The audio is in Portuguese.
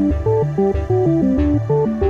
Música